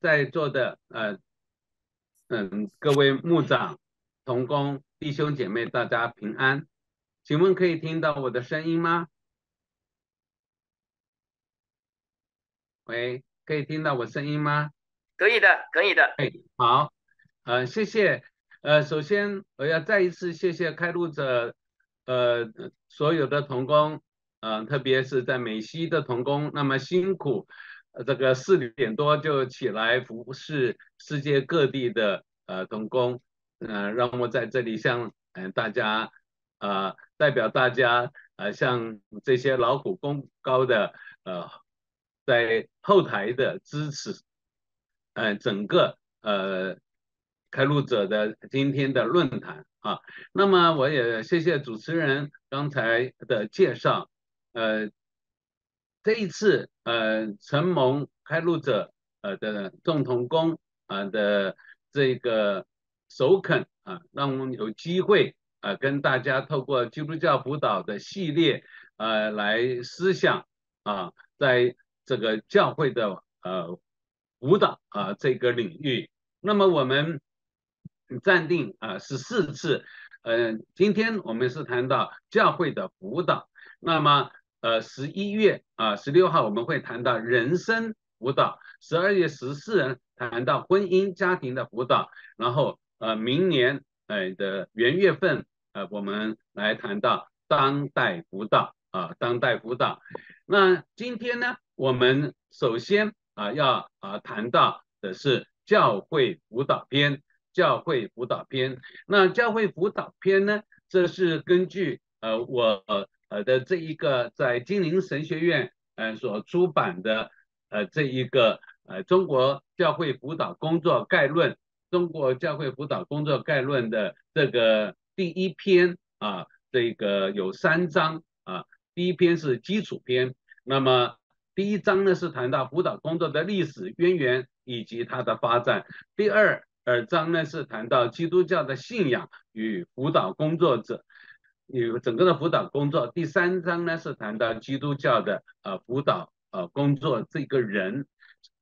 在座的呃嗯各位牧长、同工、弟兄姐妹，大家平安。请问可以听到我的声音吗？喂，可以听到我声音吗？可以的，可以的。哎，好，呃，谢谢。呃，首先我要再一次谢谢开路者，呃，所有的童工，呃，特别是在美西的童工，那么辛苦，呃这个四点多就起来服侍世界各地的呃童工，呃，让我在这里向嗯大家，呃，代表大家，呃，向这些劳苦功高的，呃，在后台的支持。呃，整个呃开路者的今天的论坛啊，那么我也谢谢主持人刚才的介绍，呃，这一次呃承蒙开路者呃的众同工啊的这个首肯啊，让我们有机会啊跟大家透过基督教辅导的系列呃来思想啊，在这个教会的呃。辅导啊，这个领域，那么我们暂定啊十四次，嗯，今天我们是谈到教会的辅导，那么呃十一月啊十六号我们会谈到人生辅导，十二月十四日谈到婚姻家庭的辅导，然后呃明年呃的元月份呃我们来谈到当代辅导啊当代辅导，那今天呢我们首先。啊，要啊谈到的是教会辅导篇，教会辅导篇。那教会辅导篇呢，这是根据呃我呃的这一个在金陵神学院呃所出版的呃这一个呃中国教会辅导工作概论，中国教会辅导工作概论的这个第一篇啊，这个有三章啊，第一篇是基础篇，那么。第一章呢是谈到辅导工作的历史渊源以及它的发展。第二二章呢是谈到基督教的信仰与辅导工作者，与整个的辅导工作。第三章呢是谈到基督教的呃辅导呃工作这个人。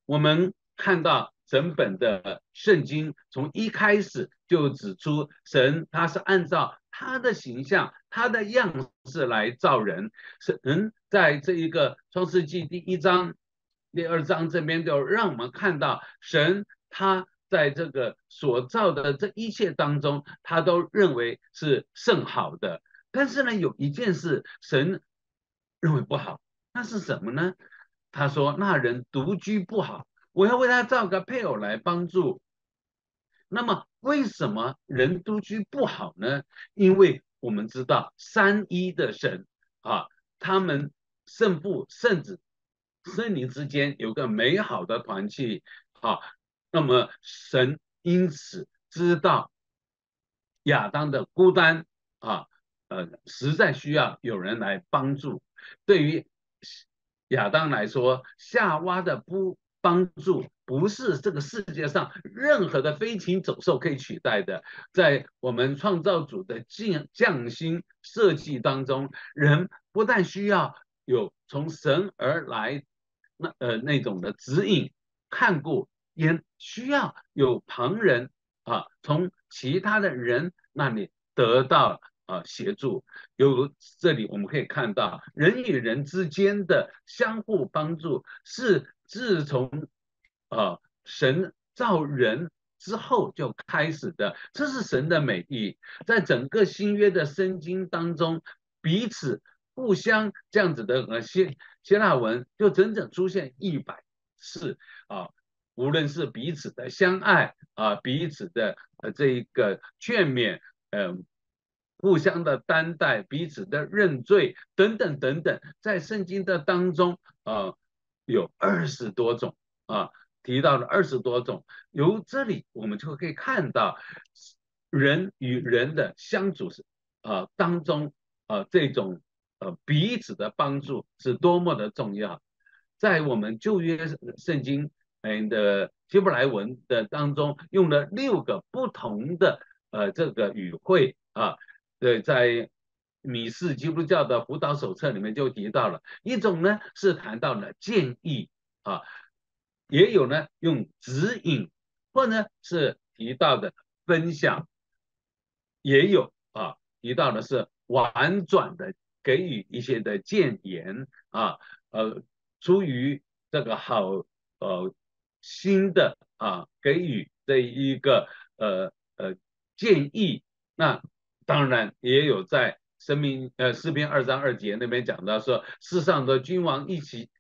我们看到整本的圣经从一开始就指出，神他是按照他的形象。他的样式来造人，神在这一个创世纪第一章、第二章这边就让我们看到，神他在这个所造的这一切当中，他都认为是甚好的。但是呢，有一件事神认为不好，那是什么呢？他说：“那人独居不好，我要为他造个配偶来帮助。”那么，为什么人独居不好呢？因为我们知道三一的神啊，他们圣父、圣子、圣灵之间有个美好的团契啊。那么神因此知道亚当的孤单啊，呃，实在需要有人来帮助。对于亚当来说，夏娃的不帮助。不是这个世界上任何的飞禽走兽可以取代的。在我们创造主的匠匠心设计当中，人不但需要有从神而来那呃那种的指引看顾，也需要有旁人啊，从其他的人那里得到啊协助。由这里我们可以看到，人与人之间的相互帮助是自从。啊，神造人之后就开始的，这是神的美意。在整个新约的圣经当中，彼此互相这样子的呃希希腊文就整整出现一百次啊。无论是彼此的相爱啊，彼此的呃这一个劝勉，嗯，互相的担待，彼此的认罪等等等等，在圣经的当中啊，有二十多种啊。提到了二十多种，由这里我们就可以看到人与人的相处是啊当中啊这种呃彼此的帮助是多么的重要，在我们旧约圣经嗯的希伯来文的当中用了六个不同的呃这个语汇啊，对，在米氏基督教的辅导手册里面就提到了一种呢是谈到了建议啊，也有呢用指引，或呢是提到的分享，也有啊提到的是婉转的给予一些的谏言啊，呃，出于这个好呃新的啊给予这一个呃呃建议，那当然也有在。生命呃诗篇二章二节那边讲到说，世上的君王一起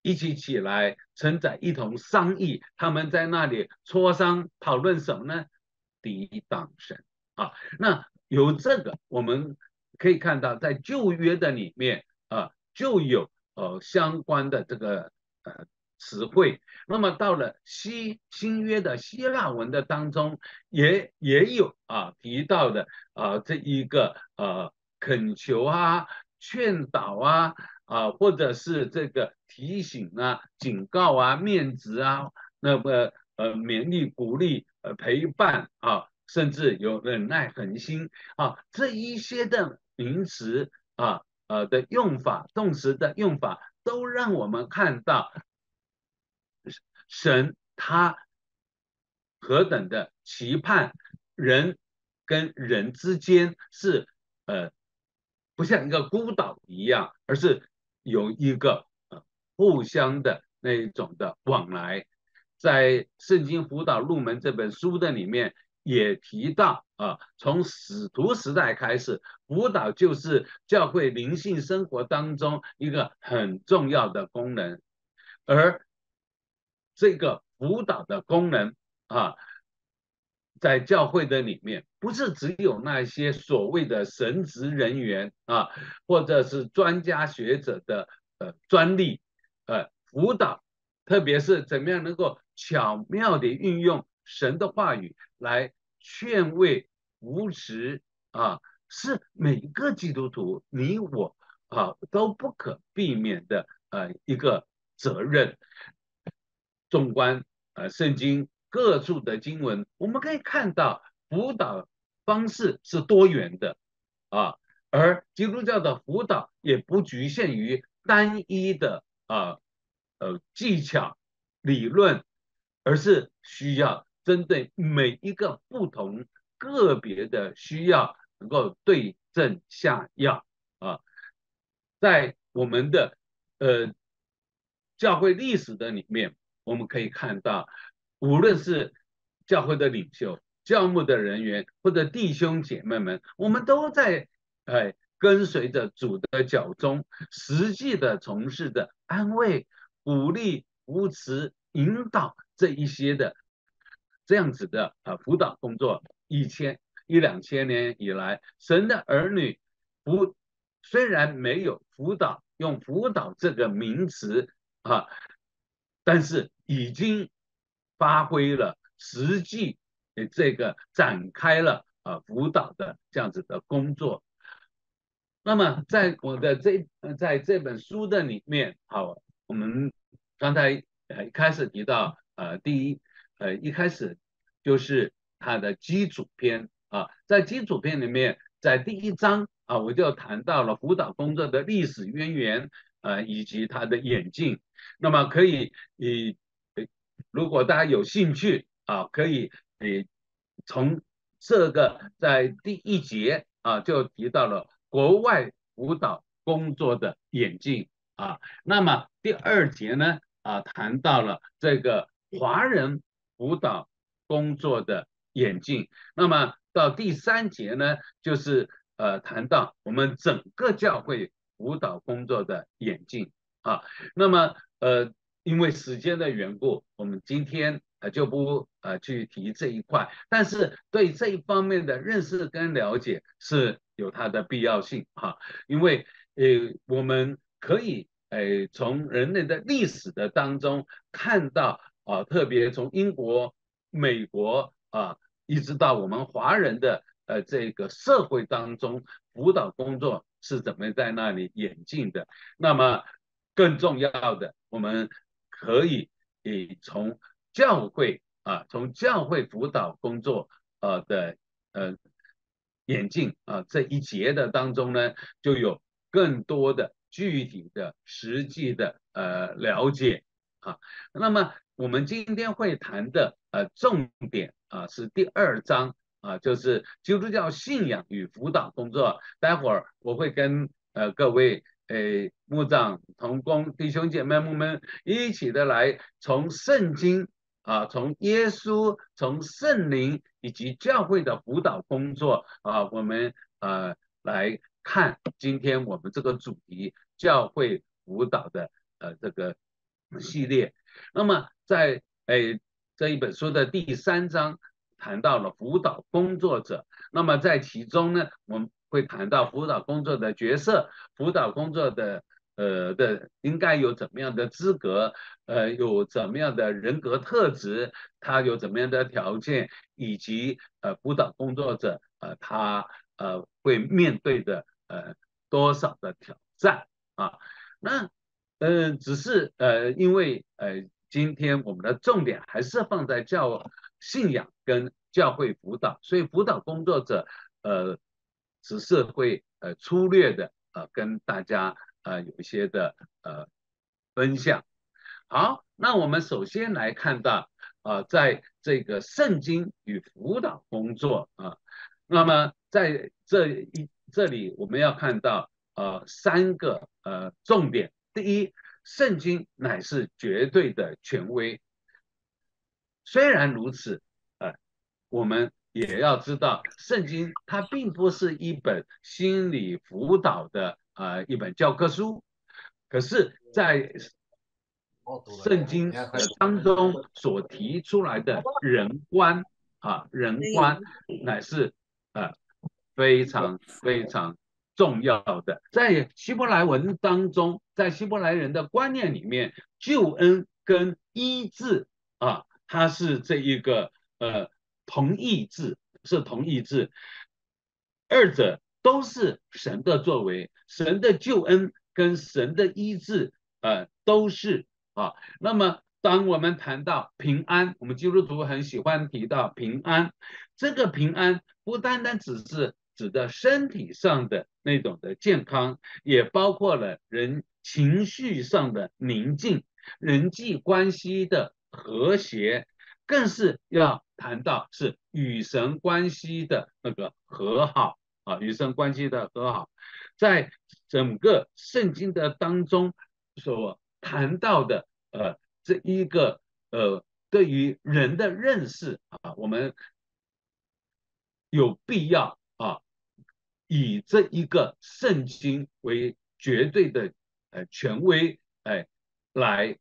一起起来承载，一同商议，他们在那里磋商讨论什么呢？抵挡神啊。那有这个，我们可以看到在旧约的里面啊，就有呃相关的这个呃词汇。那么到了西新约的希腊文的当中，也也有啊提到的啊这一个呃。恳求啊，劝导啊，啊，或者是这个提醒啊、警告啊、面子啊，那么呃勉励、鼓励、呃陪伴啊，甚至有忍耐、恒心啊，这一些的名词啊，呃的用法、动词的用法，都让我们看到神他何等的期盼人跟人之间是呃。不像一个孤岛一样，而是有一个呃互相的那一种的往来。在《圣经辅导入门》这本书的里面也提到啊，从使徒时代开始，辅导就是教会灵性生活当中一个很重要的功能。而这个辅导的功能啊。在教会的里面，不是只有那些所谓的神职人员啊，或者是专家学者的呃专利，呃辅导，特别是怎么样能够巧妙地运用神的话语来劝慰扶持啊，是每个基督徒你我啊都不可避免的呃一个责任。纵观呃圣经。各处的经文，我们可以看到辅导方式是多元的啊，而基督教的辅导也不局限于单一的啊呃技巧理论，而是需要针对每一个不同个别的需要，能够对症下药啊。在我们的呃教会历史的里面，我们可以看到。无论是教会的领袖、教牧的人员，或者弟兄姐妹们，我们都在哎跟随着主的脚中，实际的从事的安慰、鼓励、扶持、引导这一些的这样子的啊辅导工作。一千一两千年以来，神的儿女辅虽然没有辅导用辅导这个名词啊，但是已经。发挥了实际这个展开了啊辅导的这样子的工作。那么在我的这在这本书的里面，好，我们刚才呃一开始提到呃第一呃一开始就是它的基础篇啊，在基础篇里面，在第一章啊我就谈到了辅导工作的历史渊源呃以及它的演进。那么可以以。如果大家有兴趣啊，可以诶从这个在第一节啊就提到了国外舞蹈工作的演进啊，那么第二节呢啊谈到了这个华人舞蹈工作的演进，那么到第三节呢就是呃谈到我们整个教会舞蹈工作的演进啊，那么呃。因为时间的缘故，我们今天呃就不呃去提这一块，但是对这一方面的认识跟了解是有它的必要性哈。因为呃我们可以呃从人类的历史的当中看到啊，特别从英国、美国啊，一直到我们华人的呃这个社会当中，辅导工作是怎么在那里演进的。那么更重要的，我们。可以以从教会啊，从教会辅导工作呃的呃眼镜啊这一节的当中呢，就有更多的具体的实际的呃了解啊。那么我们今天会谈的呃重点啊是第二章啊，就是基督教信仰与辅导工作。待会儿我会跟呃各位诶牧长同工弟兄姐妹们一起的来从圣经。啊，从耶稣、从圣灵以及教会的辅导工作啊，我们呃来看今天我们这个主题教会辅导的呃这个系列。那么在诶这一本书的第三章谈到了辅导工作者，那么在其中呢，我们会谈到辅导工作的角色，辅导工作的。呃的应该有怎么样的资格，呃有怎么样的人格特质，他有怎么样的条件，以及呃辅导工作者呃他呃会面对的呃多少的挑战啊？那呃只是呃因为呃今天我们的重点还是放在教信仰跟教会辅导，所以辅导工作者呃只是会呃粗略的呃跟大家。呃，有一些的呃分享。好，那我们首先来看到啊，在这个圣经与辅导工作啊，那么在这一这里我们要看到呃三个呃重点。第一，圣经乃是绝对的权威。虽然如此，呃，我们也要知道，圣经它并不是一本心理辅导的。啊，一本教科书，可是，在圣经当中所提出来的人观啊，人观乃是啊非常非常重要的。在希伯来文当中，在希伯来人的观念里面，救恩跟医治啊，它是这一个呃同义字，是同义字，二者。都是神的作为，神的救恩跟神的医治，呃，都是啊。那么，当我们谈到平安，我们基督徒很喜欢提到平安。这个平安不单单只是指的身体上的那种的健康，也包括了人情绪上的宁静、人际关系的和谐，更是要谈到是与神关系的那个和好。啊，与神关系的和好，在整个圣经的当中所谈到的，呃，这一个呃，对于人的认识啊，我们有必要啊，以这一个圣经为绝对的呃权威，哎，来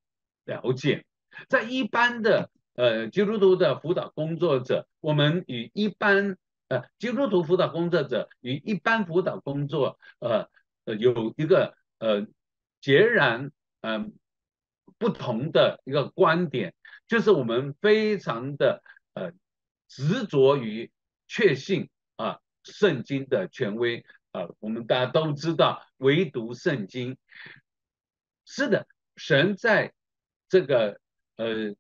了解，在一般的呃基督徒的辅导工作者，我们与一般。呃，基督徒辅导工作者与一般辅导工作，呃呃，有一个呃截然嗯不同的一个观点，就是我们非常的呃执着于确信啊圣经的权威啊，我们大家都知道，唯独圣经是的，神在这个呃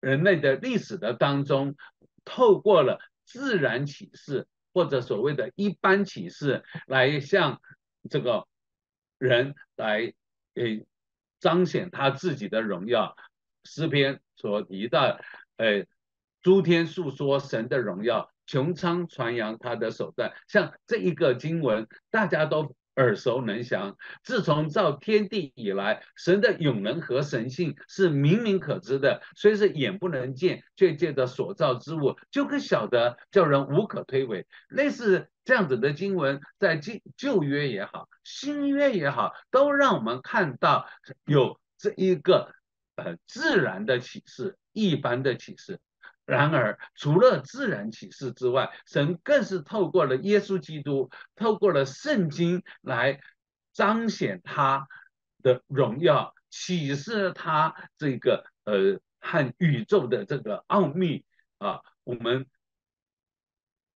人类的历史的当中，透过了。自然启示或者所谓的一般启示，来向这个人来诶彰显他自己的荣耀。诗篇所提到，诶诸天述说神的荣耀，穹苍传扬他的手段。像这一个经文，大家都。耳熟能详。自从造天地以来，神的永能和神性是明明可知的，虽是眼不能见，却借着所造之物就可晓得，叫人无可推诿。类似这样子的经文，在旧旧约也好，新约也好，都让我们看到有这一个呃自然的启示，一般的启示。然而，除了自然启示之外，神更是透过了耶稣基督，透过了圣经来彰显他的荣耀，启示他这个呃和宇宙的这个奥秘啊。我们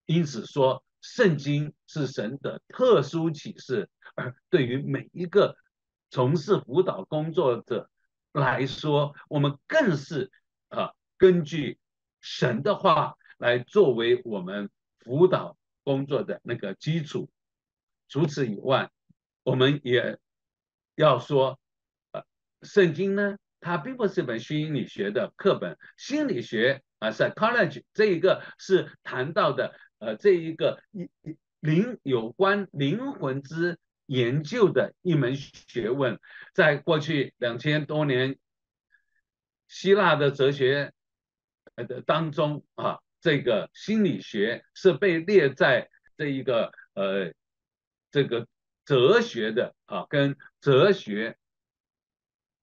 因此说，圣经是神的特殊启示，而对于每一个从事辅导工作者来说，我们更是啊根据。神的话来作为我们辅导工作的那个基础。除此以外，我们也要说，呃，圣经呢，它并不是一本心理学的课本，心理学啊，psychology 这一个是谈到的，呃，这一个灵有关灵魂之研究的一门学问，在过去两千多年希腊的哲学的当中啊，这个心理学是被列在这一个呃这个哲学的啊跟哲学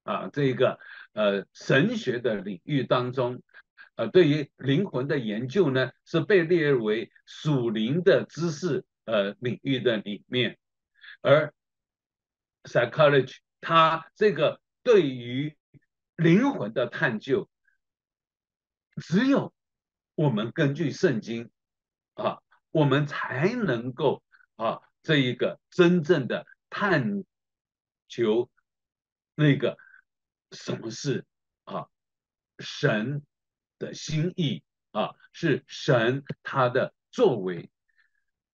啊这个呃神学的领域当中，呃对于灵魂的研究呢是被列为属灵的知识。呃，领域的里面，而 psychology 它这个对于灵魂的探究，只有我们根据圣经啊，我们才能够啊，这一个真正的探求那个什么是啊神的心意啊，是神他的作为。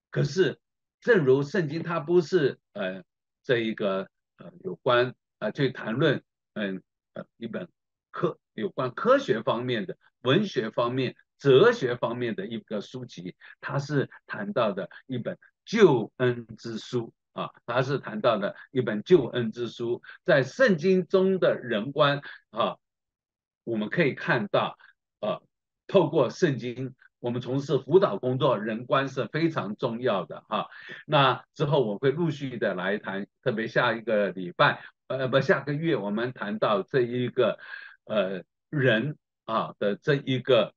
可是，正如圣经，它不是呃这一个呃有关呃去谈论嗯呃一本科有关科学方面的文学方面、哲学方面的一个书籍，它是谈到的一本救恩之书啊，它是谈到的一本救恩之书，在圣经中的人观啊，我们可以看到啊，透过圣经。我们从事辅导工作，人观是非常重要的哈。那之后我会陆续的来谈，特别下一个礼拜，呃不，下个月我们谈到这一个呃人啊的这一个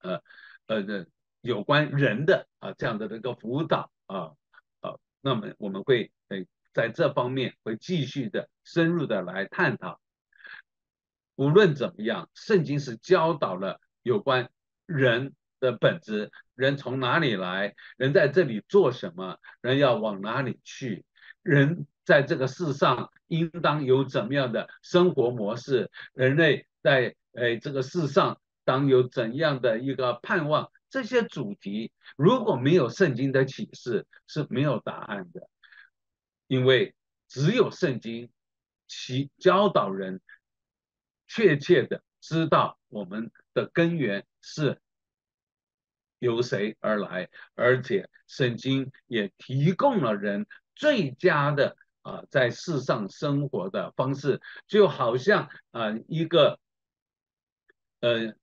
呃呃的有关人的啊这样的这个辅导啊啊，那么我们会呃在这方面会继续的深入的来探讨。无论怎么样，圣经是教导了有关。人的本质，人从哪里来？人在这里做什么？人要往哪里去？人在这个世上应当有怎么样的生活模式？人类在诶这个世上当有怎样的一个盼望？这些主题如果没有圣经的启示，是没有答案的。因为只有圣经其教导人确切的知道我们的根源。是由谁而来？而且圣经也提供了人最佳的啊，在世上生活的方式，就好像啊一个呃，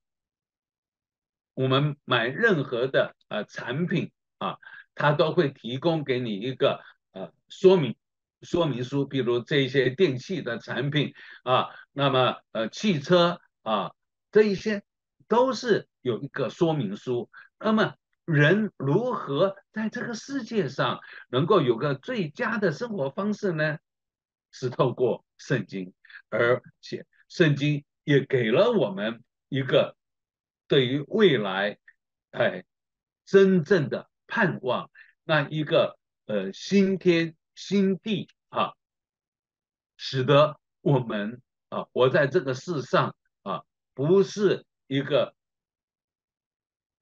我们买任何的啊产品啊，它都会提供给你一个呃说明说明书，比如这些电器的产品啊，那么呃汽车啊这一些都是。有一个说明书，那么人如何在这个世界上能够有个最佳的生活方式呢？是透过圣经，而且圣经也给了我们一个对于未来，哎，真正的盼望，那一个呃新天新地啊，使得我们啊活在这个世上啊，不是一个。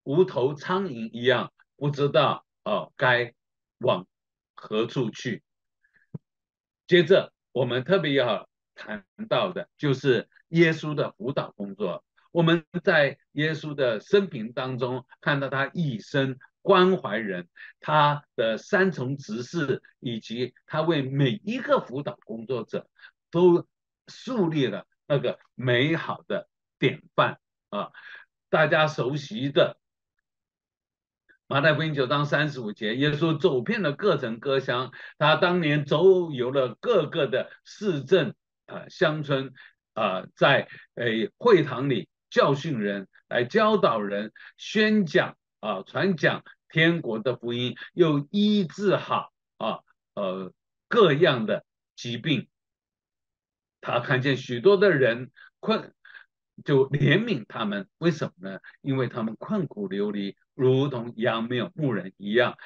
无头苍蝇一样，不知道哦该往何处去。接着，我们特别要谈到的就是耶稣的辅导工作。我们在耶稣的生平当中看到他一生关怀人，他的三重执事，以及他为每一个辅导工作者都树立了那个美好的典范啊！大家熟悉的。马太福音九章三十五节，耶稣走遍了各城各乡，他当年周游了各个的市镇啊乡村啊，在诶会堂里教训人，来教导人，宣讲啊传讲天国的福音，又医治好啊呃各样的疾病。他看见许多的人困。就怜悯他们，为什么呢？因为他们困苦流离，如同羊没有牧人一样。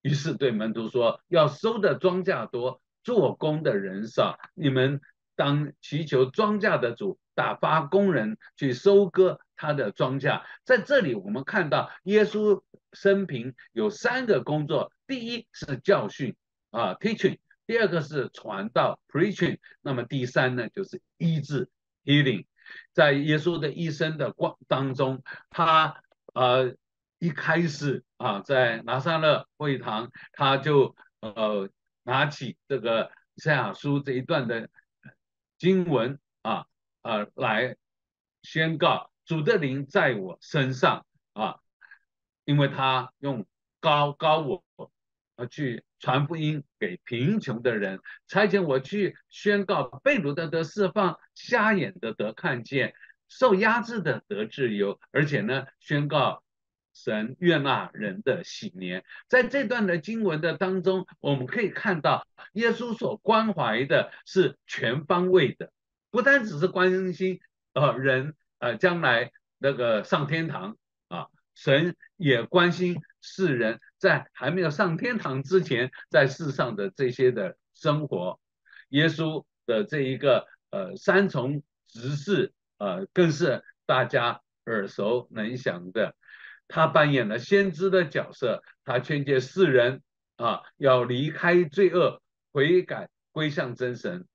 于是对门徒说：“要收的庄稼多，做工的人少，你们当祈求庄稼的主打发工人去收割他的庄稼。在这里，我们看到耶稣生平有三个工作：第一是教训啊，teaching；第二个是传道，preaching；那么第三呢，就是医治，healing。在耶稣的一生的光当中，他呃一开始啊，在拿撒勒会堂，他就呃拿起这个赛亚书这一段的经文啊啊来宣告主的灵在我身上啊，因为他用高高我而去传福音给贫穷的人，差遣我去宣告被掳的得释放，瞎眼的得看见，受压制的得自由，而且呢，宣告神悦纳人的喜年。在这段的经文的当中，我们可以看到耶稣所关怀的是全方位的，不单只是关心呃人呃将来那个上天堂啊，神也关心世人。在还没有上天堂之前，在世上的这些的生活，耶稣的这一个呃三重执事，呃更是大家耳熟能详的。他扮演了先知的角色，他劝诫世人啊要离开罪恶，悔改归向真神，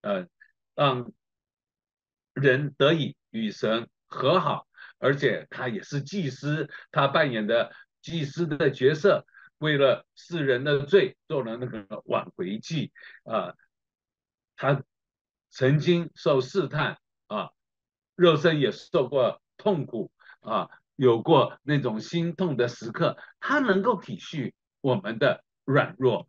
呃让人得以与神和好。而且他也是祭司，他扮演的。祭司的角色，为了世人的罪做了那个挽回祭啊，他曾经受试探啊，肉身也受过痛苦啊，有过那种心痛的时刻，他能够体恤我们的软弱，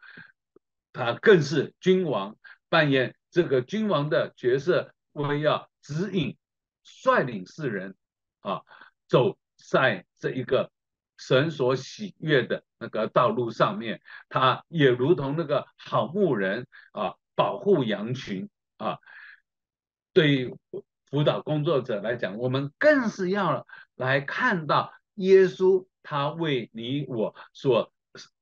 他更是君王，扮演这个君王的角色，我要指引、率领世人啊，走在这一个。神所喜悦的那个道路上面，他也如同那个好牧人啊，保护羊群啊。对辅导工作者来讲，我们更是要来看到耶稣他为你我所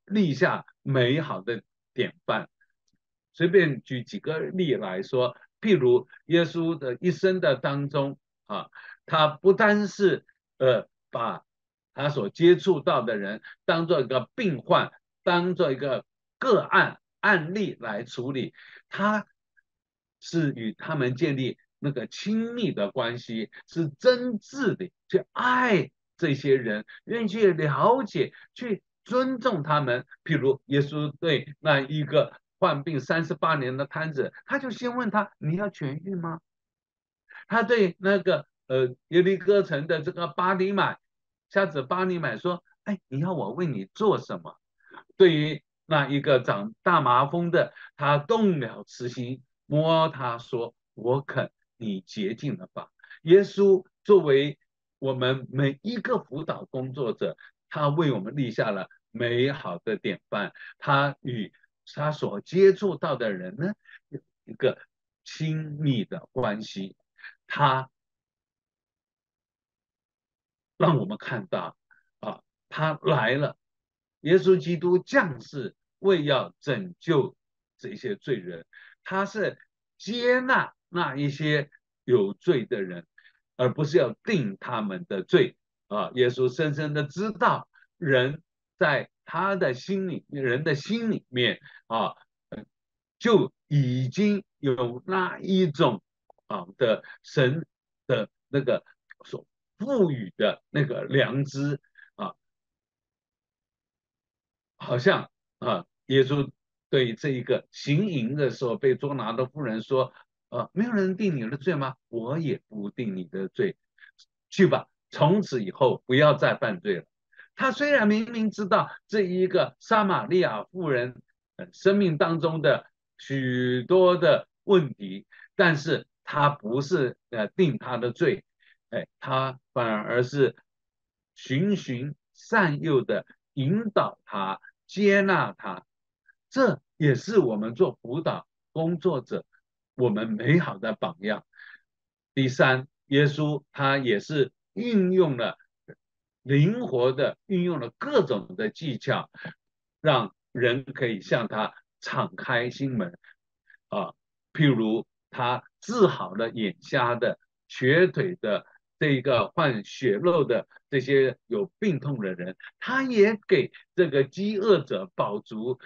立下美好的典范。随便举几个例来说，譬如耶稣的一生的当中啊，他不单是呃把他所接触到的人，当做一个病患，当做一个个案案例来处理，他是与他们建立那个亲密的关系，是真挚的去爱这些人，愿意去了解、去尊重他们。譬如耶稣对那一个患病三十八年的瘫子，他就先问他：“你要痊愈吗？”他对那个呃耶利哥城的这个巴迪买。瞎子巴尼买说：“哎，你要我为你做什么？”对于那一个长大麻风的，他动了慈心，摸他说：“我肯，你洁净了吧。”耶稣作为我们每一个辅导工作者，他为我们立下了美好的典范。他与他所接触到的人呢，有一个亲密的关系。他。让我们看到啊，他来了，耶稣基督降世为要拯救这些罪人，他是接纳那一些有罪的人，而不是要定他们的罪啊。耶稣深深的知道人在他的心里，人的心里面啊，就已经有那一种啊的神的那个所。赋予的那个良知啊，好像啊，耶稣对这一个行淫的时候被捉拿的妇人说：“啊，没有人定你的罪吗？我也不定你的罪，去吧，从此以后不要再犯罪了。”他虽然明明知道这一个撒玛利亚妇人呃生命当中的许多的问题，但是他不是呃定他的罪。哎，他反而是循循善诱的引导他、接纳他，这也是我们做辅导工作者我们美好的榜样。第三，耶稣他也是运用了灵活的运用了各种的技巧，让人可以向他敞开心门啊。譬如他治好了眼瞎的。瘸腿的这个患血肉的这些有病痛的人，他也给这个饥饿者饱足；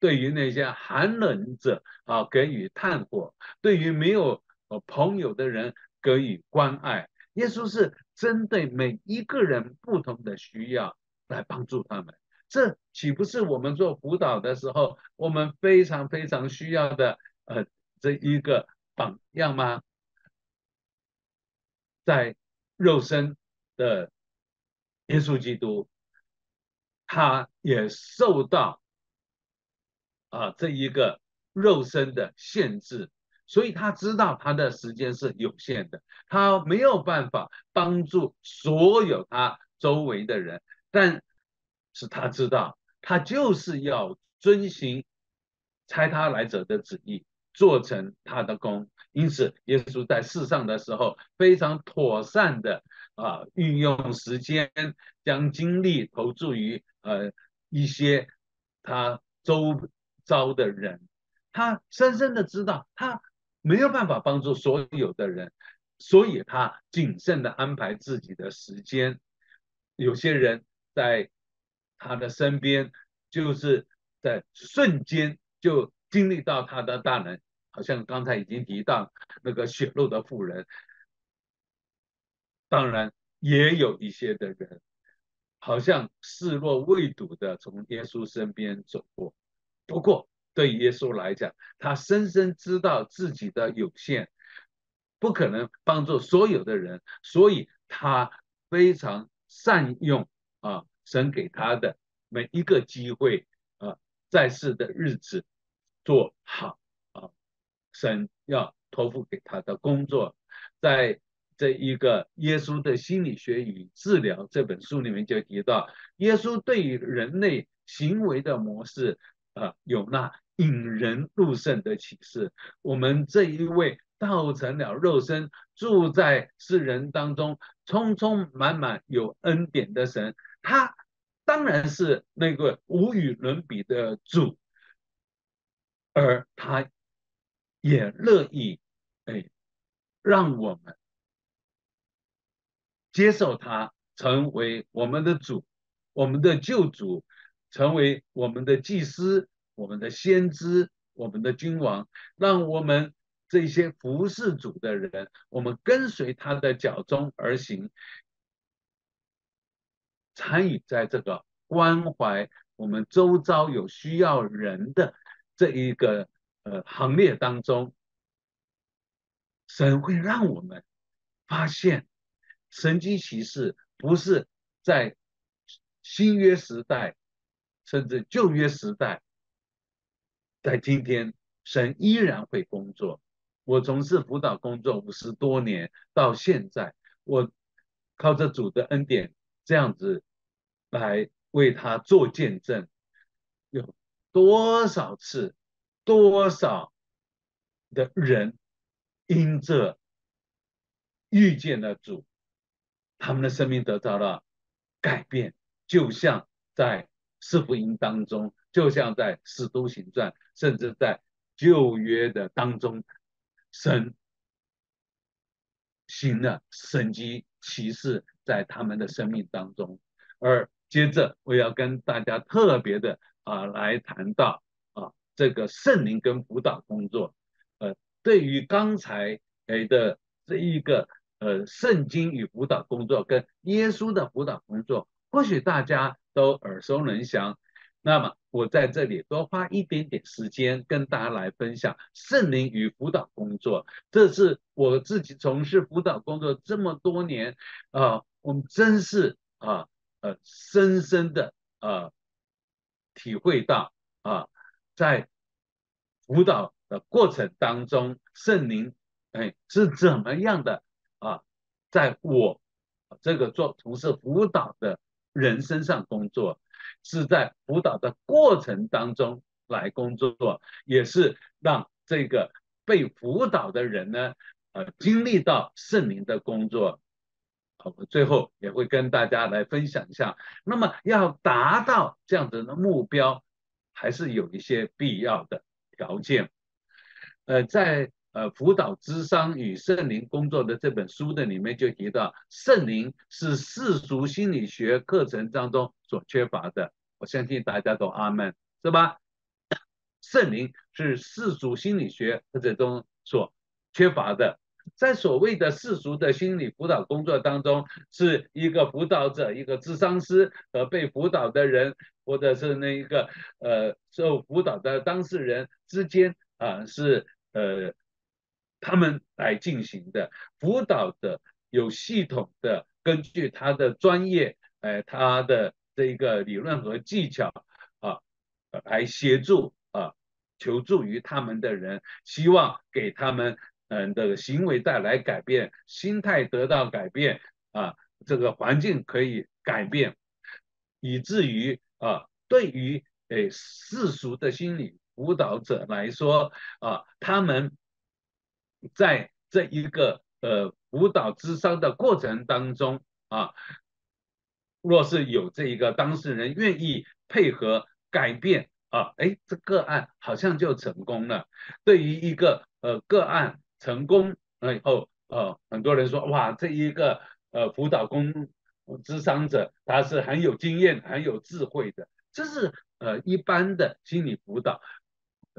对于那些寒冷者啊，给予炭火；对于没有呃朋友的人，给予关爱。耶稣是针对每一个人不同的需要来帮助他们。这岂不是我们做辅导的时候，我们非常非常需要的呃这一个榜样吗？在肉身的耶稣基督，他也受到啊这一个肉身的限制，所以他知道他的时间是有限的，他没有办法帮助所有他周围的人，但。是他知道，他就是要遵循差他来者的旨意，做成他的功。因此，耶稣在世上的时候，非常妥善的啊，运用时间，将精力投注于呃一些他周遭的人。他深深的知道，他没有办法帮助所有的人，所以他谨慎的安排自己的时间。有些人在。他的身边就是在瞬间就经历到他的大能，好像刚才已经提到那个血肉的妇人，当然也有一些的人，好像视若未睹的从耶稣身边走过。不过对耶稣来讲，他深深知道自己的有限，不可能帮助所有的人，所以他非常善用啊。神给他的每一个机会啊，在世的日子做好啊，神要托付给他的工作，在这一个耶稣的心理学与治疗这本书里面就提到，耶稣对于人类行为的模式啊，有那引人入胜的启示。我们这一位道成了肉身，住在世人当中，充充满满有恩典的神。他当然是那个无与伦比的主，而他也乐意哎，让我们接受他成为我们的主，我们的救主，成为我们的祭司，我们的先知，我们的君王，让我们这些服侍主的人，我们跟随他的脚中而行。参与在这个关怀我们周遭有需要人的这一个呃行列当中，神会让我们发现神机骑士不是在新约时代，甚至旧约时代，在今天神依然会工作。我从事辅导工作五十多年，到现在，我靠着主的恩典这样子。来为他做见证，有多少次，多少的人因着遇见了主，他们的生命得到了改变，就像在四福音当中，就像在使徒行传，甚至在旧约的当中，神行了神迹奇事在他们的生命当中，而。接着我要跟大家特别的啊来谈到啊这个圣灵跟辅导工作，呃，对于刚才诶的这一个呃圣经与辅导工作跟耶稣的辅导工作，或许大家都耳熟能详。那么我在这里多花一点点时间跟大家来分享圣灵与辅导工作，这是我自己从事辅导工作这么多年啊，我们真是啊。呃，深深的呃体会到啊，在辅导的过程当中，圣灵哎是怎么样的啊，在我这个做从事辅导的人身上工作，是在辅导的过程当中来工作，也是让这个被辅导的人呢，呃，经历到圣灵的工作。好，最后也会跟大家来分享一下。那么要达到这样子的目标，还是有一些必要的条件。呃，在呃辅导智商与圣灵工作的这本书的里面就提到，圣灵是世俗心理学课程当中所缺乏的。我相信大家都阿门，是吧？圣灵是世俗心理学课程中所缺乏的。在所谓的世俗的心理辅导工作当中，是一个辅导者、一个智商师和被辅导的人，或者是那一个呃受辅导的当事人之间啊，是呃他们来进行的辅导的，有系统的根据他的专业，哎，他的这个理论和技巧啊，来协助啊求助于他们的人，希望给他们。嗯的行为带来改变，心态得到改变啊，这个环境可以改变，以至于啊，对于诶世俗的心理辅导者来说啊，他们在这一个呃辅导智商的过程当中啊，若是有这一个当事人愿意配合改变啊，哎，这个案好像就成功了。对于一个呃个案。成功了以后，呃，很多人说，哇，这一个呃辅导工智商者，他是很有经验、很有智慧的，这是呃一般的心理辅导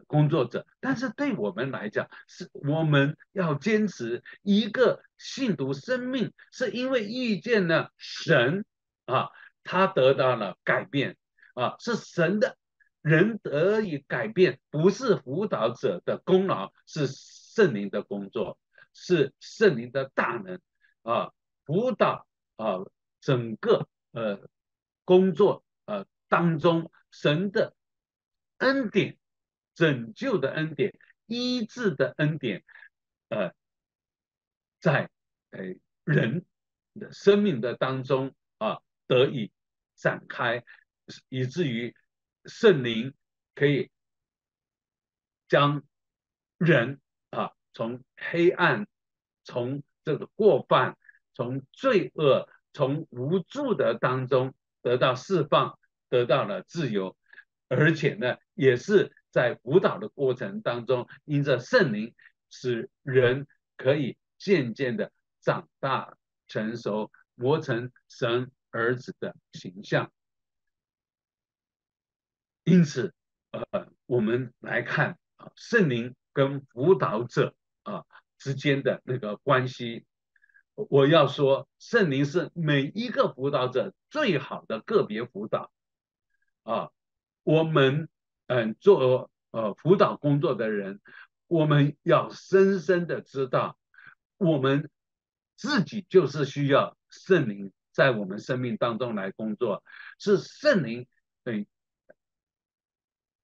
工作者。但是对我们来讲，是我们要坚持一个信徒生命，是因为遇见了神啊，他得到了改变啊，是神的人得以改变，不是辅导者的功劳，是。圣灵的工作是圣灵的大能啊，辅导啊，整个呃工作呃当中，神的恩典、拯救的恩典、医治的恩典，呃，在呃人的生命的当中啊得以展开，以至于圣灵可以将人啊。从黑暗，从这个过犯，从罪恶，从无助的当中得到释放，得到了自由，而且呢，也是在辅导的过程当中，因着圣灵，使人可以渐渐的长大成熟，磨成神儿子的形象。因此，呃，我们来看啊，圣灵跟辅导者。啊，之间的那个关系，我要说，圣灵是每一个辅导者最好的个别辅导啊。我们嗯做呃辅导工作的人，我们要深深的知道，我们自己就是需要圣灵在我们生命当中来工作，是圣灵对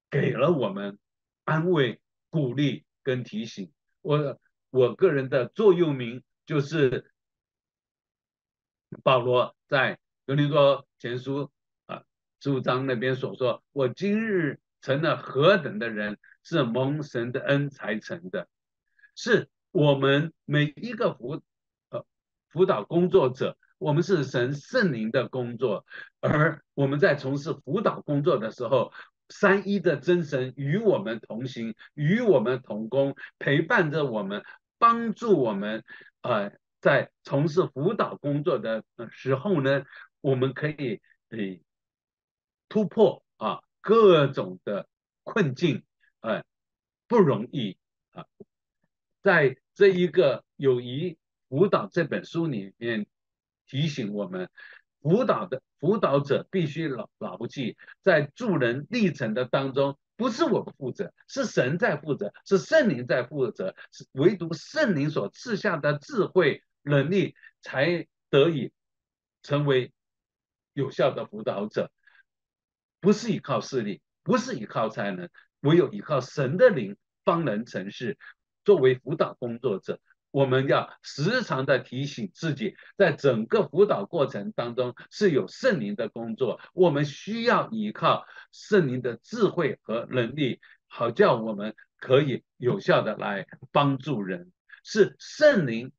给了我们安慰、鼓励跟提醒。我我个人的座右铭就是保罗在格林多前书啊十五章那边所说：“我今日成了何等的人，是蒙神的恩才成的。”是我们每一个辅呃辅导工作者，我们是神圣灵的工作，而我们在从事辅导工作的时候。三一的真神与我们同行，与我们同工，陪伴着我们，帮助我们。呃，在从事辅导工作的时候呢，我们可以诶突破啊各种的困境，呃，不容易啊。在这一个友谊辅导这本书里面提醒我们。辅导的辅导者必须牢牢记，在助人历程的当中，不是我们负责，是神在负责，是圣灵在负责，是唯独圣灵所赐下的智慧能力，才得以成为有效的辅导者。不是依靠势力，不是依靠才能，唯有依靠神的灵，方能成事。作为辅导工作者。我们要时常的提醒自己，在整个辅导过程当中是有圣灵的工作，我们需要依靠圣灵的智慧和能力，好叫我们可以有效的来帮助人。是圣灵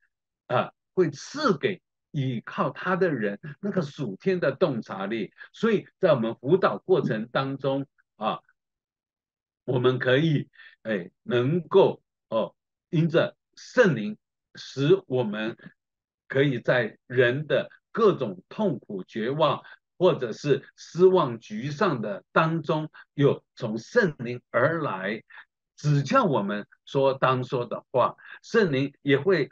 啊，会赐给依靠他的人那个属天的洞察力，所以在我们辅导过程当中啊，我们可以哎能够哦因着圣灵，使我们可以在人的各种痛苦、绝望，或者是失望、沮丧的当中，有从圣灵而来，只叫我们说当说的话。圣灵也会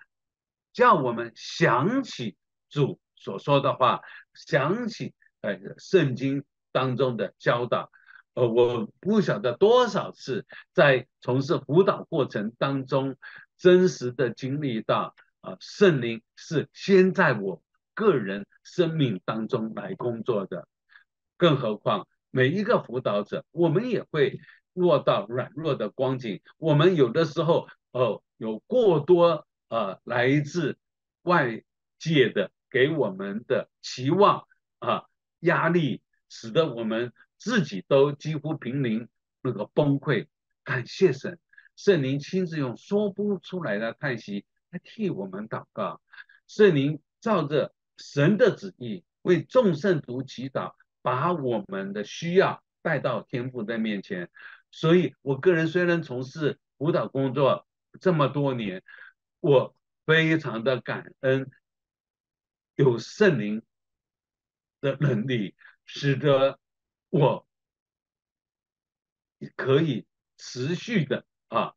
叫我们想起主所说的话，想起呃圣经当中的教导。呃，我不晓得多少次在从事辅导过程当中，真实的经历到啊，圣灵是先在我个人生命当中来工作的。更何况每一个辅导者，我们也会落到软弱的光景。我们有的时候哦，有过多呃来自外界的给我们的期望啊压力，使得我们。自己都几乎濒临那个崩溃，感谢神，圣灵亲自用说不出来的叹息来替我们祷告。圣灵照着神的旨意为众圣徒祈祷，把我们的需要带到天父的面前。所以，我个人虽然从事辅导工作这么多年，我非常的感恩有圣灵的能力，使得。我可以持续的啊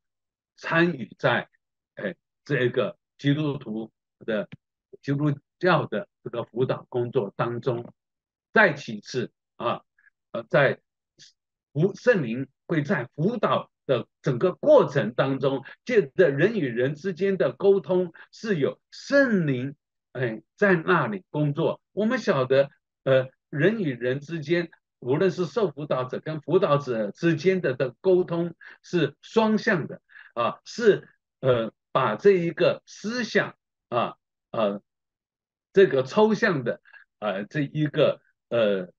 参与在哎这个基督徒的基督教的这个辅导工作当中。再其次啊呃在辅圣灵会在辅导的整个过程当中，借着人与人之间的沟通是有圣灵哎在那里工作。我们晓得呃人与人之间。无论是受辅导者跟辅导者之间的的沟通是双向的啊，是呃把这一个思想啊呃这个抽象的啊这一个呃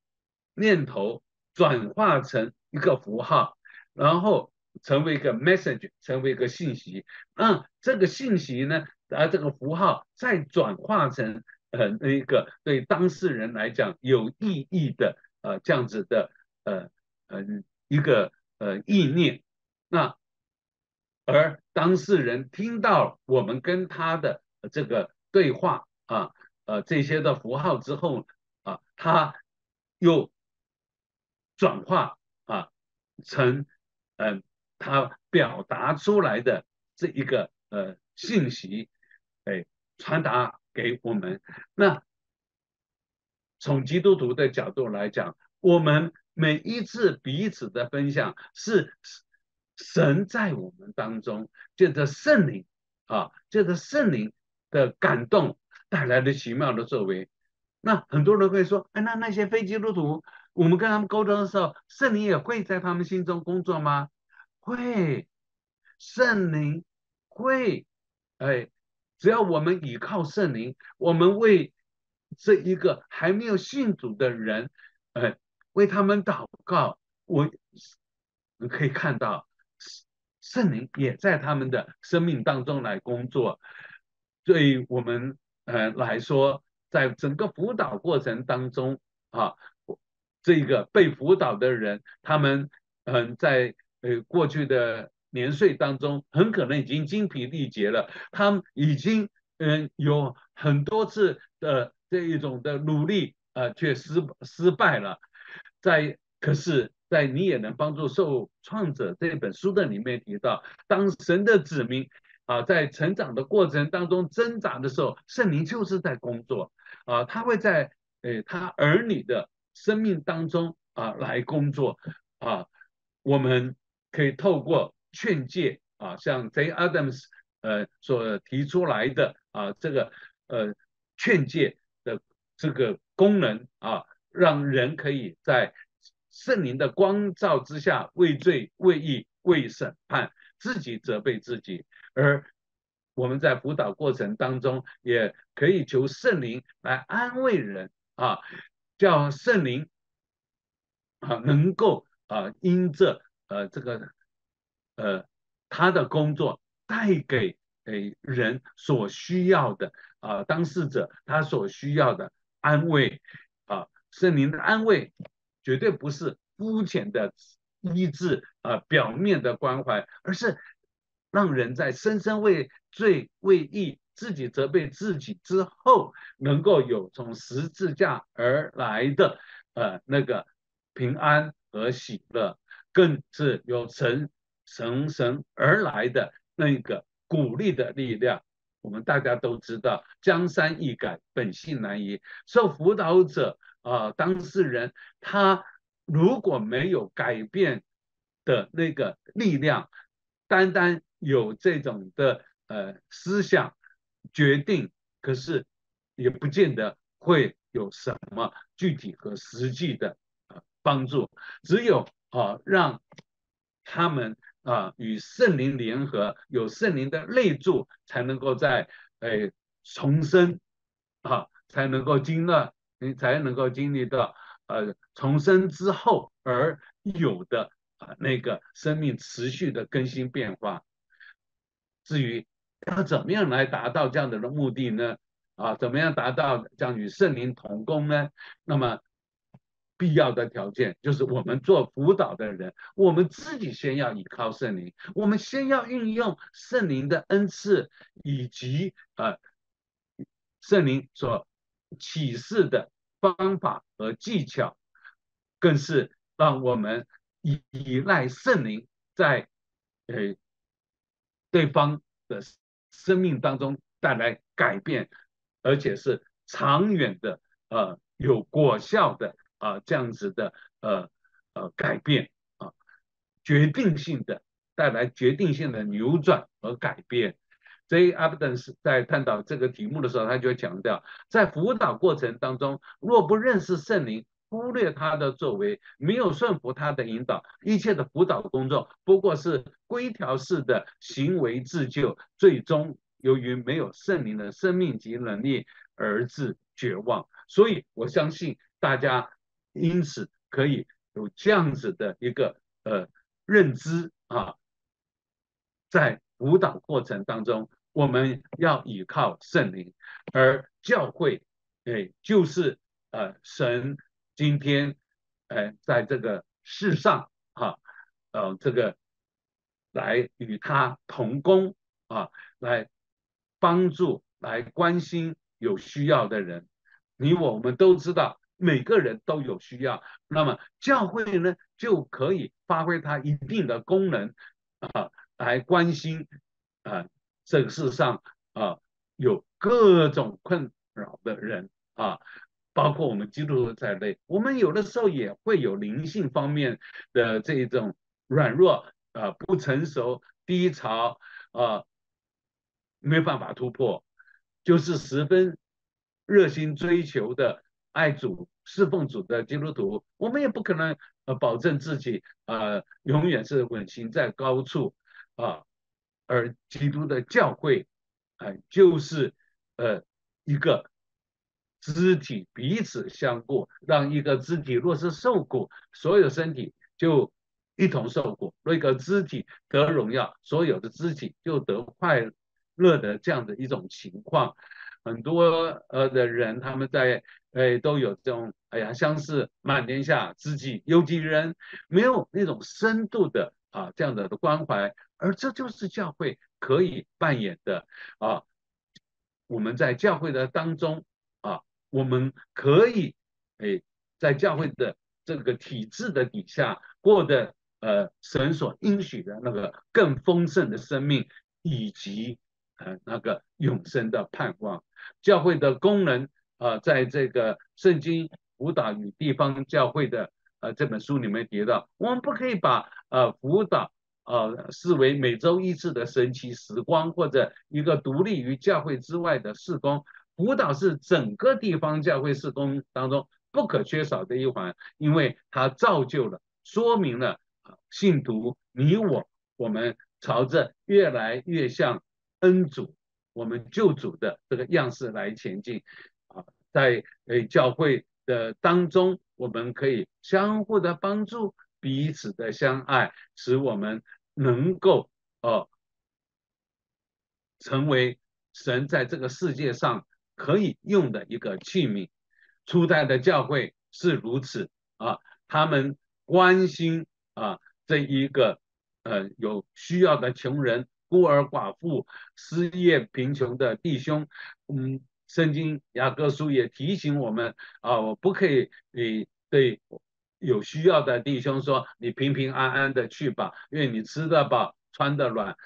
念头转化成一个符号，然后成为一个 message，成为一个信息。嗯，这个信息呢，而这个符号再转化成呃那一个对当事人来讲有意义的。呃，这样子的呃呃一个呃意念，那而当事人听到我们跟他的这个对话啊呃这些的符号之后啊，他又转化啊成嗯他表达出来的这一个呃信息，哎传达给我们那。从基督徒的角度来讲，我们每一次彼此的分享是神在我们当中借着圣灵啊，借着圣灵的感动带来的奇妙的作为。那很多人会说：“哎，那那些非基督徒，我们跟他们沟通的时候，圣灵也会在他们心中工作吗？”会，圣灵会。哎，只要我们依靠圣灵，我们为。这一个还没有信主的人，呃，为他们祷告，我可以看到圣灵也在他们的生命当中来工作。对于我们呃来说，在整个辅导过程当中啊，这个被辅导的人，他们嗯在呃过去的年岁当中，很可能已经精疲力竭了，他们已经嗯有很多次的。这一种的努力啊，却失失败了。在可是，在你也能帮助受创者这本书的里面提到，当神的子民啊，在成长的过程当中挣扎的时候，圣灵就是在工作啊，他会在诶他儿女的生命当中啊来工作啊。我们可以透过劝诫啊，像 J. Adams 呃所提出来的啊这个呃劝诫的。这个功能啊，让人可以在圣灵的光照之下畏罪、畏义、畏审判，自己责备自己。而我们在辅导过程当中，也可以求圣灵来安慰人啊，叫圣灵啊能够啊因这呃这个呃他的工作带给给人所需要的啊当事者他所需要的。安慰啊，圣灵的安慰绝对不是肤浅的医治啊，表面的关怀，而是让人在深深为罪为义自己责备自己之后，能够有从十字架而来的呃那个平安和喜乐，更是有神神神而来的那个鼓励的力量。我们大家都知道，江山易改，本性难移。受辅导者啊，当事人他如果没有改变的那个力量，单单有这种的呃思想决定，可是也不见得会有什么具体和实际的呃帮助。只有啊，让他们。啊，与圣灵联合，有圣灵的内助，才能够在诶重生啊，才能够经历，才能够经历到呃重生之后而有的啊那个生命持续的更新变化。至于要怎么样来达到这样的目的呢？啊，怎么样达到将与圣灵同工呢？那么。必要的条件就是我们做辅导的人，我们自己先要依靠圣灵，我们先要运用圣灵的恩赐以及呃圣灵所启示的方法和技巧，更是让我们依依赖圣灵在呃对方的生命当中带来改变，而且是长远的呃有果效的。啊，这样子的呃呃改变啊，决定性的带来决定性的扭转和改变。J. Abundance 在探讨这个题目的时候，他就会强调，在辅导过程当中，若不认识圣灵，忽略他的作为，没有顺服他的引导，一切的辅导工作不过是规条式的行为自救，最终由于没有圣灵的生命及能力而致绝望。所以我相信大家。因此，可以有这样子的一个呃认知啊，在辅导过程当中，我们要依靠圣灵，而教会，哎，就是呃神今天，哎，在这个世上啊，呃，这个来与他同工啊，来帮助、来关心有需要的人。你我我们都知道。每个人都有需要，那么教会呢就可以发挥它一定的功能啊，来关心啊这个世上啊有各种困扰的人啊，包括我们基督徒在内，我们有的时候也会有灵性方面的这种软弱啊、不成熟、低潮啊，没办法突破，就是十分热心追求的。爱主、侍奉主的基督徒，我们也不可能呃保证自己呃永远是稳行在高处啊。而基督的教会，哎，就是呃一个肢体彼此相顾，让一个肢体若是受苦，所有身体就一同受苦；若一个肢体得荣耀，所有的肢体就得快乐的这样的一种情况。很多呃的人，他们在哎都有这种哎呀，像是满天下知己有几人，没有那种深度的啊这样的的关怀，而这就是教会可以扮演的啊。我们在教会的当中啊，我们可以哎在教会的这个体制的底下，过的呃神所应许的那个更丰盛的生命，以及呃那个 永生的盼望。教会的功能啊，在这个圣经辅导与地方教会的呃这本书里面提到，我们不可以把呃辅导呃视为每周一次的神奇时光，或者一个独立于教会之外的事工。辅导是整个地方教会事工当中不可缺少的一环，因为它造就了、说明了信徒你我我们朝着越来越像恩主。我们救主的这个样式来前进啊，在诶教会的当中，我们可以相互的帮助，彼此的相爱，使我们能够哦成为神在这个世界上可以用的一个器皿。初代的教会是如此啊，他们关心啊这一个呃有需要的穷人，孤儿寡妇、失业贫穷的弟兄。嗯，圣经雅各书也提醒我们啊，我不可以你对有需要的弟兄说，你平平安安的去吧，因为你吃得饱，穿得暖。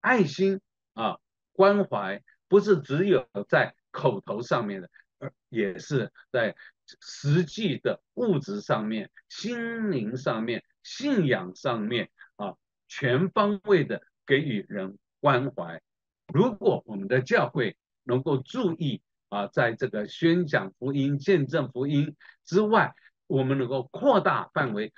爱心啊，关怀不是只有在口头上面的，而也是在实际的物质上面、心灵上面、信仰上面啊，全方位的给予人关怀。如果我们的教会能够注意啊，在这个宣讲福音、见证福音之外，我们能够扩大范围，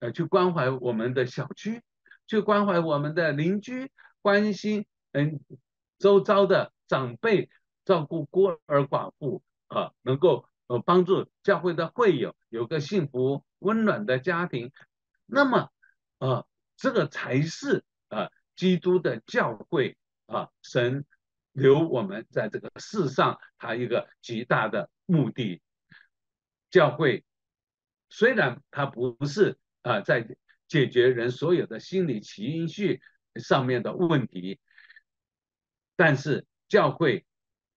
呃，去关怀我们的小区，去关怀我们的邻居。关心嗯周遭的长辈，照顾孤儿寡妇啊，能够呃帮助教会的会友有个幸福温暖的家庭，那么啊这个才是啊基督的教会啊神留我们在这个世上他一个极大的目的。教会虽然它不是啊在解决人所有的心理情绪。上面的问题，但是教会，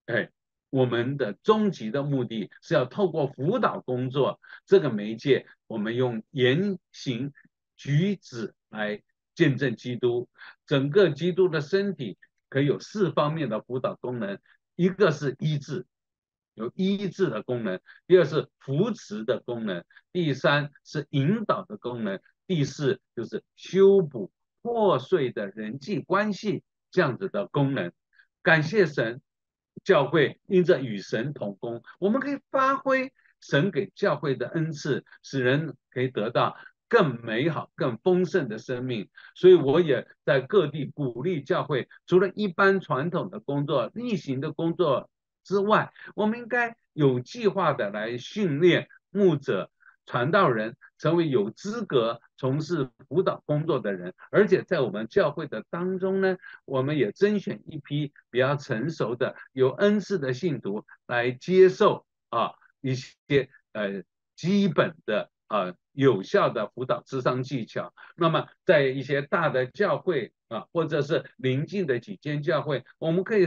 哎，我们的终极的目的是要透过辅导工作这个媒介，我们用言行举止来见证基督。整个基督的身体可以有四方面的辅导功能：一个是医治，有医治的功能；第二是扶持的功能；第三是引导的功能；第四就是修补。破碎的人际关系这样子的功能，感谢神，教会因着与神同工，我们可以发挥神给教会的恩赐，使人可以得到更美好、更丰盛的生命。所以我也在各地鼓励教会，除了一般传统的工作、例行的工作之外，我们应该有计划的来训练牧者。传道人成为有资格从事辅导工作的人，而且在我们教会的当中呢，我们也甄选一批比较成熟的、有恩赐的信徒来接受啊一些呃基本的啊有效的辅导智商技巧。那么在一些大的教会啊，或者是邻近的几间教会，我们可以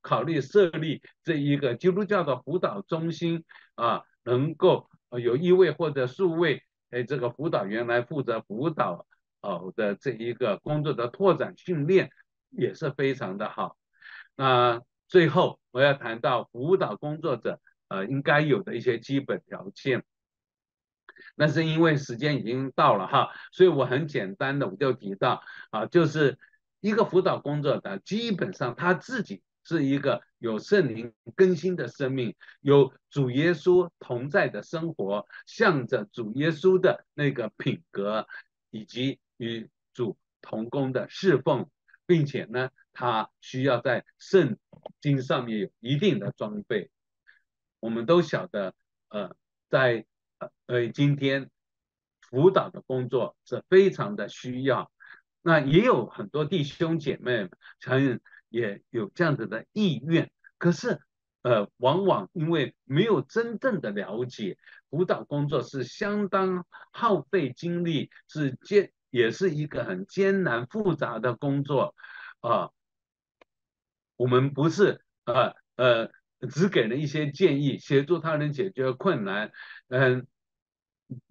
考虑设立这一个基督教的辅导中心啊，能够。有一位或者数位，哎，这个辅导员来负责辅导哦的这一个工作的拓展训练也是非常的好。那最后我要谈到辅导工作者呃应该有的一些基本条件。那是因为时间已经到了哈，所以我很简单的我就提到啊，就是一个辅导工作的基本上他自己。是一个有圣灵更新的生命，有主耶稣同在的生活，向着主耶稣的那个品格，以及与主同工的侍奉，并且呢，他需要在圣经上面有一定的装备。我们都晓得，呃，在呃今天辅导的工作是非常的需要，那也有很多弟兄姐妹承认。也有这样子的意愿，可是，呃，往往因为没有真正的了解，辅导工作是相当耗费精力，是艰，也是一个很艰难复杂的工作，啊，我们不是，呃呃，只给了一些建议，协助他人解决困难，嗯，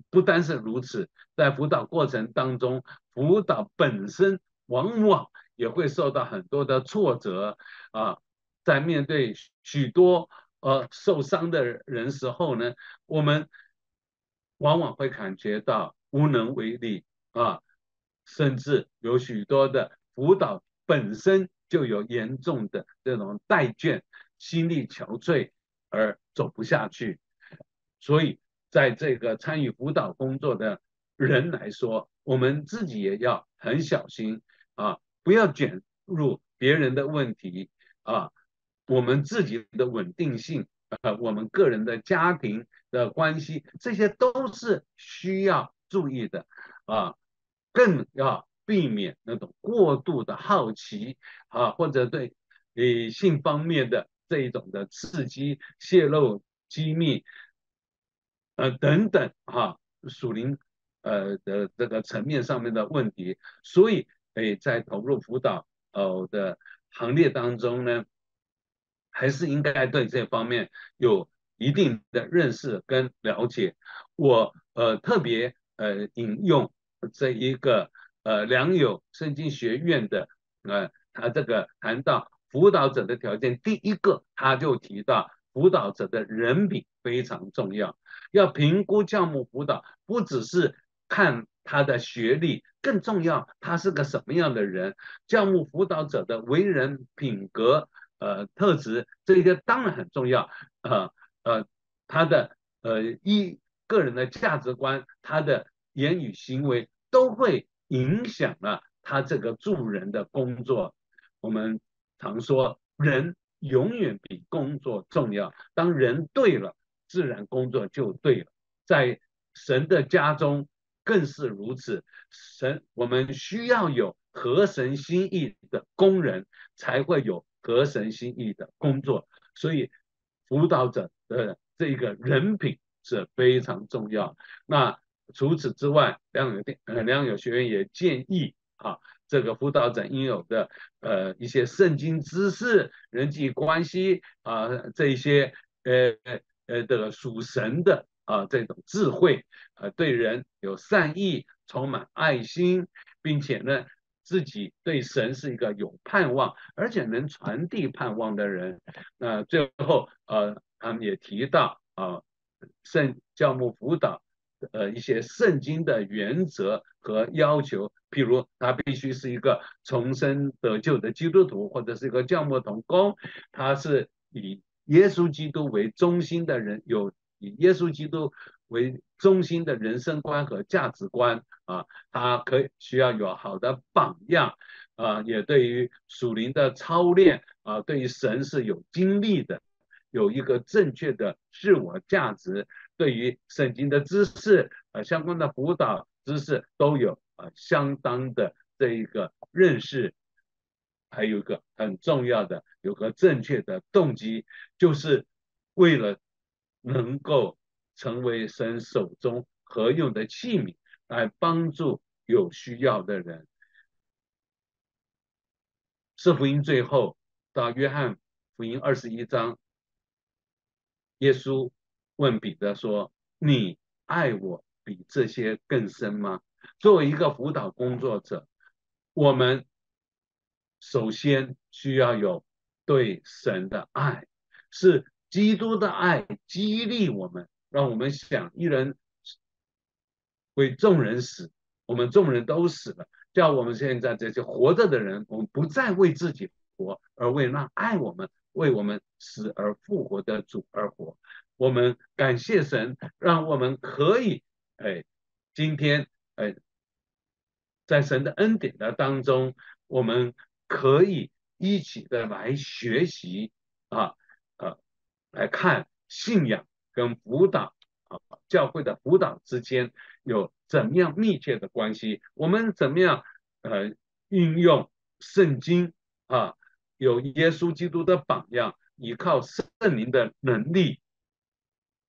不单是如此，在辅导过程当中，辅导本身往往。也会受到很多的挫折啊，在面对许多呃受伤的人时候呢，我们往往会感觉到无能为力啊，甚至有许多的辅导本身就有严重的这种怠倦、心力憔悴而走不下去。所以，在这个参与辅导工作的人来说，我们自己也要很小心啊。不要卷入别人的问题啊，我们自己的稳定性，呃，我们个人的家庭的关系，这些都是需要注意的啊，更要避免那种过度的好奇啊，或者对呃性方面的这一种的刺激、泄露机密，呃等等哈，属灵呃的这个层面上面的问题，所以。诶在投入辅导呃的行列当中呢，还是应该对这方面有一定的认识跟了解。我呃特别呃引用这一个呃良友圣经学院的呃他这个谈到辅导者的条件，第一个他就提到辅导者的人品非常重要，要评估教牧辅导，不只是看。他的学历更重要，他是个什么样的人？教牧辅导者的为人品格，呃，特质这些当然很重要。呃呃，他的呃一个人的价值观，他的言语行为都会影响了他这个助人的工作。我们常说，人永远比工作重要。当人对了，自然工作就对了。在神的家中。更是如此，神我们需要有合神心意的工人，才会有合神心意的工作。所以，辅导者的这个人品是非常重要。那除此之外，良友呃良友学院也建议啊，这个辅导者应有的呃一些圣经知识、人际关系啊这一些呃呃的属神的。啊，这种智慧，呃，对人有善意，充满爱心，并且呢，自己对神是一个有盼望，而且能传递盼望的人。那最后，呃，他们也提到啊，圣教牧辅导，呃，一些圣经的原则和要求，譬如他必须是一个重生得救的基督徒，或者是一个教牧同工，他是以耶稣基督为中心的人，有。以耶稣基督为中心的人生观和价值观啊，他可以需要有好的榜样啊，也对于属灵的操练啊，对于神是有经历的，有一个正确的自我价值，对于圣经的知识啊，相关的辅导知识都有啊相当的这一个认识，还有一个很重要的有个正确的动机，就是为了。能够成为神手中合用的器皿，来帮助有需要的人。是福音最后到约翰福音二十一章，耶稣问彼得说：“你爱我比这些更深吗？”作为一个辅导工作者，我们首先需要有对神的爱，是。基督的爱激励我们，让我们想一人为众人死，我们众人都死了，叫我们现在这些活着的人，我们不再为自己活，而为那爱我们、为我们死而复活的主而活。我们感谢神，让我们可以哎，今天哎，在神的恩典的当中，我们可以一起的来学习啊。来看信仰跟辅导啊，教会的辅导之间有怎么样密切的关系？我们怎么样呃运用圣经啊，有耶稣基督的榜样，依靠圣灵的能力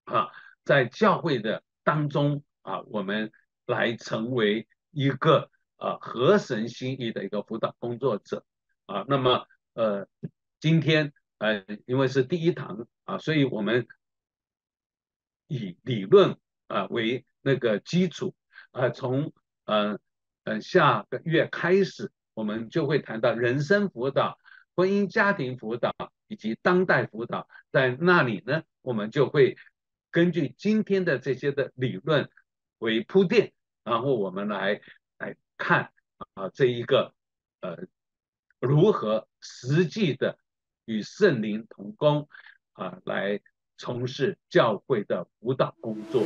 啊，在教会的当中啊，我们来成为一个啊合神心意的一个辅导工作者啊。那么呃，今天呃，因为是第一堂。啊，所以我们以理论啊为那个基础啊，从呃呃下个月开始，我们就会谈到人生辅导、婚姻家庭辅导以及当代辅导。在那里呢，我们就会根据今天的这些的理论为铺垫，然后我们来来看啊这一个呃如何实际的与圣灵同工。啊，来从事教会的辅导工作。